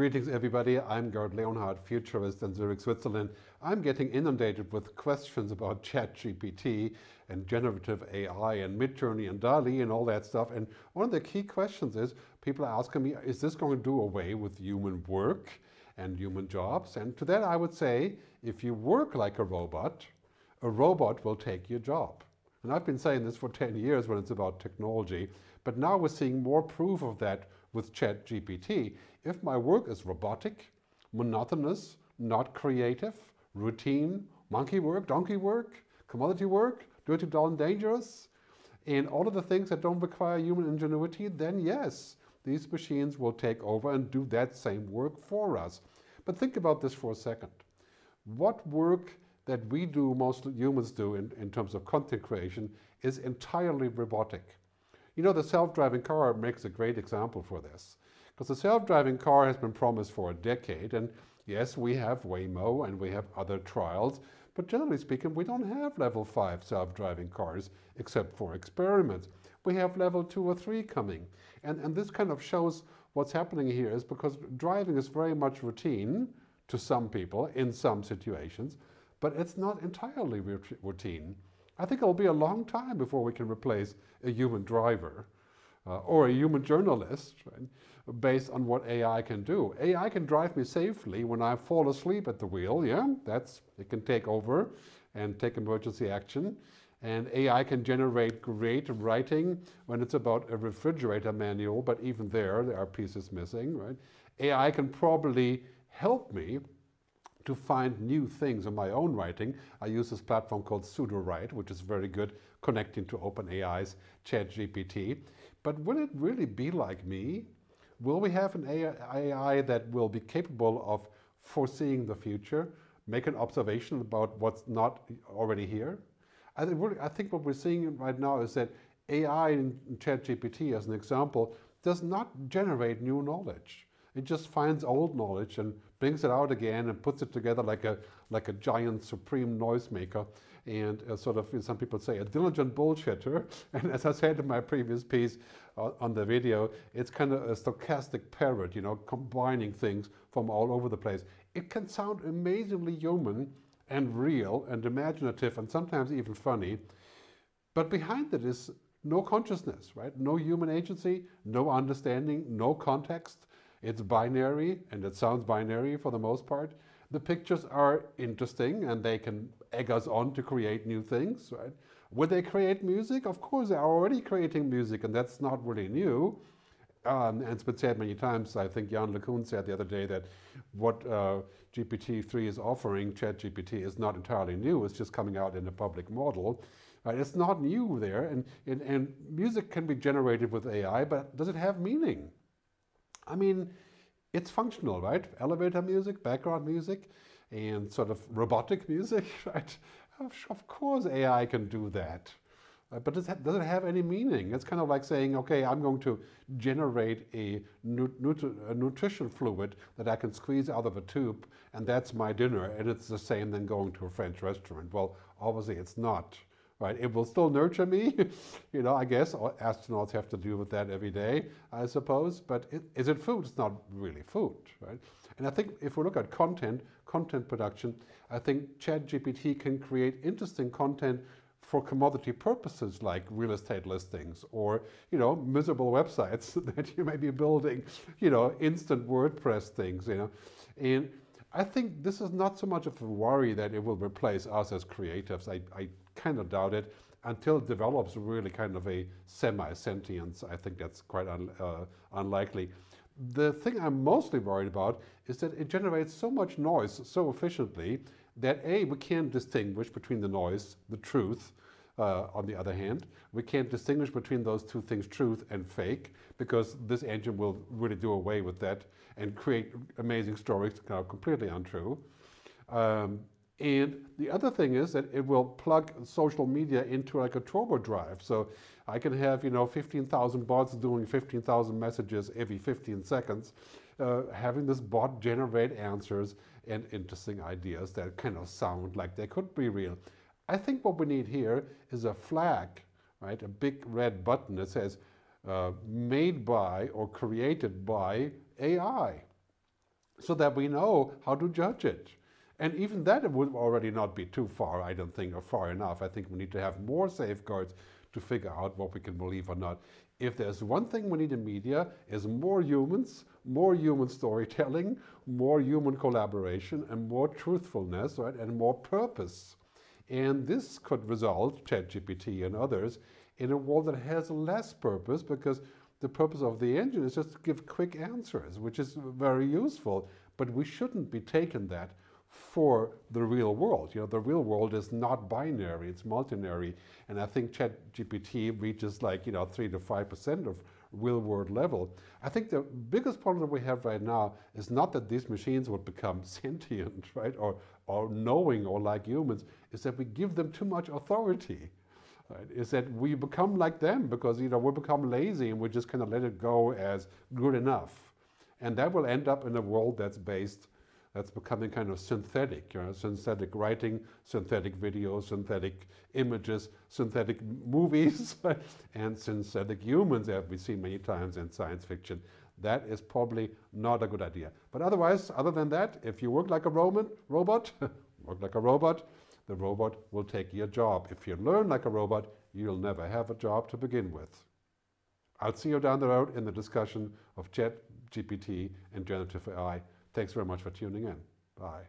Greetings, everybody. I'm Gerd Leonhard, futurist in Zurich, Switzerland. I'm getting inundated with questions about ChatGPT and generative AI and Midjourney and DALL-E and all that stuff. And one of the key questions is people are asking me, is this going to do away with human work and human jobs? And to that, I would say, if you work like a robot, a robot will take your job. And I've been saying this for 10 years when it's about technology, but now we're seeing more proof of that with ChatGPT. If my work is robotic, monotonous, not creative, routine, monkey work, donkey work, commodity work, dirty, dull, and dangerous, and all of the things that don't require human ingenuity, then yes, these machines will take over and do that same work for us. But think about this for a second. What work that we do, most humans do in, in terms of content creation, is entirely robotic. You know, the self-driving car makes a great example for this. Because the self-driving car has been promised for a decade, and yes, we have Waymo and we have other trials, but generally speaking, we don't have level 5 self-driving cars except for experiments. We have level 2 or 3 coming. And, and this kind of shows what's happening here is because driving is very much routine to some people in some situations, but it's not entirely routine. I think it'll be a long time before we can replace a human driver uh, or a human journalist right, based on what AI can do. AI can drive me safely when I fall asleep at the wheel, yeah, that's, it can take over and take emergency action. And AI can generate great writing when it's about a refrigerator manual, but even there, there are pieces missing, right? AI can probably help me to find new things in my own writing. I use this platform called Sudowrite, which is very good connecting to OpenAI's ChatGPT. But will it really be like me? Will we have an AI that will be capable of foreseeing the future, make an observation about what's not already here? I I think what we're seeing right now is that AI in ChatGPT, as an example, does not generate new knowledge. It just finds old knowledge and brings it out again and puts it together like a, like a giant supreme noisemaker and uh, sort of, some people say, a diligent bullshitter. And as I said in my previous piece uh, on the video, it's kind of a stochastic parrot, you know, combining things from all over the place. It can sound amazingly human and real and imaginative and sometimes even funny, but behind it is no consciousness, right? No human agency, no understanding, no context. It's binary, and it sounds binary for the most part. The pictures are interesting, and they can egg us on to create new things, right? Would they create music? Of course, they're already creating music, and that's not really new. Um, and it's been said many times, I think Yann LeCun said the other day that what uh, GPT-3 is offering, ChatGPT, is not entirely new. It's just coming out in a public model. Right? It's not new there, and, and, and music can be generated with AI, but does it have meaning? I mean, it's functional, right? Elevator music, background music, and sort of robotic music, right? Of course AI can do that. Uh, but does it, does it have any meaning? It's kind of like saying, okay, I'm going to generate a, a nutrition fluid that I can squeeze out of a tube, and that's my dinner, and it's the same than going to a French restaurant. Well, obviously it's not right? It will still nurture me, you know, I guess astronauts have to deal with that every day, I suppose, but it, is it food? It's not really food, right? And I think if we look at content, content production, I think ChatGPT can create interesting content for commodity purposes like real estate listings or, you know, miserable websites that you may be building, you know, instant WordPress things, you know. And I think this is not so much of a worry that it will replace us as creatives. I, I kind of doubt it until it develops really kind of a semi-sentience. I think that's quite un, uh, unlikely. The thing I'm mostly worried about is that it generates so much noise so efficiently that A, we can't distinguish between the noise, the truth, uh, on the other hand. We can't distinguish between those two things, truth and fake, because this engine will really do away with that and create amazing stories that are completely untrue. Um, and the other thing is that it will plug social media into like a turbo drive. So I can have, you know, 15,000 bots doing 15,000 messages every 15 seconds, uh, having this bot generate answers and interesting ideas that kind of sound like they could be real. I think what we need here is a flag, right? A big red button that says uh, made by or created by AI. so that we know how to judge it. And even that would already not be too far, I don't think, or far enough. I think we need to have more safeguards to figure out what we can believe or not. If there's one thing we need in media is more humans, more human storytelling, more human collaboration, and more truthfulness, right, and more purpose. And this could result, ChatGPT and others, in a world that has less purpose because the purpose of the engine is just to give quick answers, which is very useful. But we shouldn't be taking that for the real world. You know, the real world is not binary, it's multinary. And I think ChatGPT reaches like, you know, three to 5% of real world level. I think the biggest problem that we have right now is not that these machines would become sentient, right, or, or knowing or like humans, is that we give them too much authority. Right, is that we become like them because you know we become lazy and we just kind of let it go as good enough, and that will end up in a world that's based that's becoming kind of synthetic, you know, synthetic writing, synthetic videos, synthetic images, synthetic movies, and synthetic humans, as we've seen many times in science fiction. That is probably not a good idea. But otherwise, other than that, if you work like a Roman, robot, work like a robot, the robot will take your job. If you learn like a robot, you'll never have a job to begin with. I'll see you down the road in the discussion of Chat GPT and generative AI. Thanks very much for tuning in. Bye.